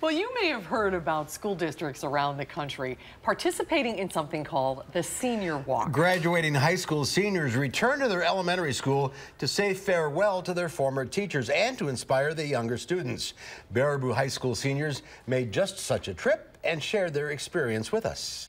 Well, you may have heard about school districts around the country participating in something called the Senior Walk. Graduating high school seniors return to their elementary school to say farewell to their former teachers and to inspire the younger students. Baraboo High School seniors made just such a trip and shared their experience with us.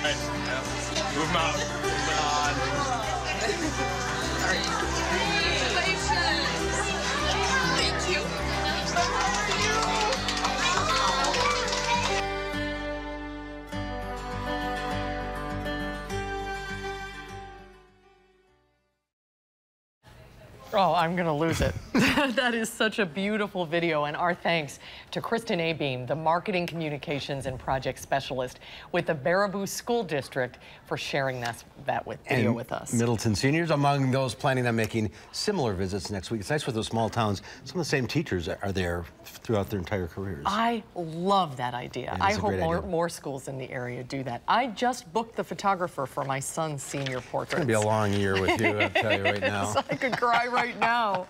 Move out. Moving on. Oh, I'm going to lose it. that is such a beautiful video, and our thanks to Kristen Abeam, the Marketing Communications and Project Specialist with the Baraboo School District for sharing that, that with, video And with us. Middleton seniors among those planning on making similar visits next week. It's nice with those small towns. Some of the same teachers are there throughout their entire careers. I love that idea. It I hope more, idea. more schools in the area do that. I just booked the photographer for my son's senior portrait. It's going to be a long year with you, I'll tell you right now. I could cry right now.